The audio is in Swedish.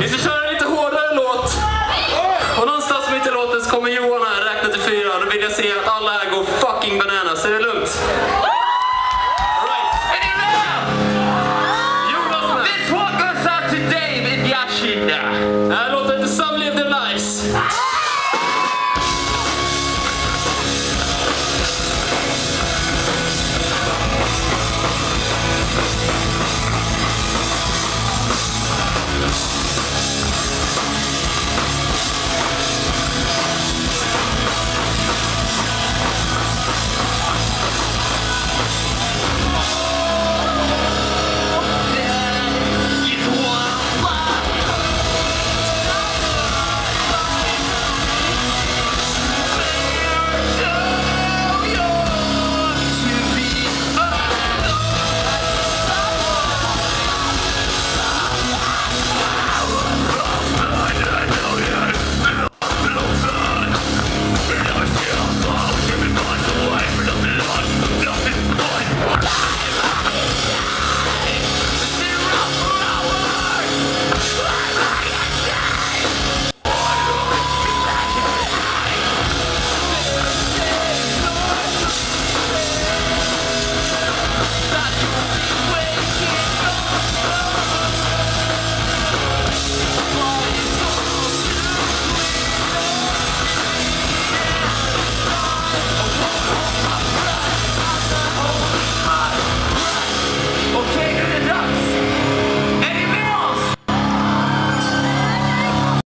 Vi ska köra en lite hårdare låt. Och någonstans mitt i låten så kommer Johan här räkna till fyra. Då vill jag se att alla här går fucking bananas. Är det lugnt?